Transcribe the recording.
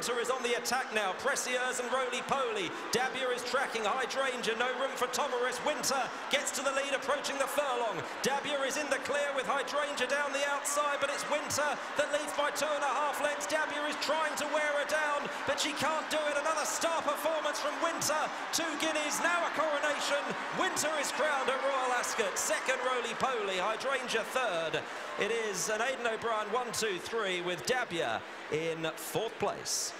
Winter is on the attack now. Precieuse and Roly Poly. Dabyah is tracking Hydrangea. No room for Tomyris. Winter gets to the lead, approaching the furlong. Dabyah is in the clear with Hydrangea down the outside, but it's Winter that leads by two and a half lengths. Dabyah is trying to wear her down, but she can't do it. Another star performance from Winter. Two guineas, now a coronation. Winter is crowned Second, Roly Poly. Hydrangea third. It is an Aidan O'Brien one, two, three with Dabyah in fourth place.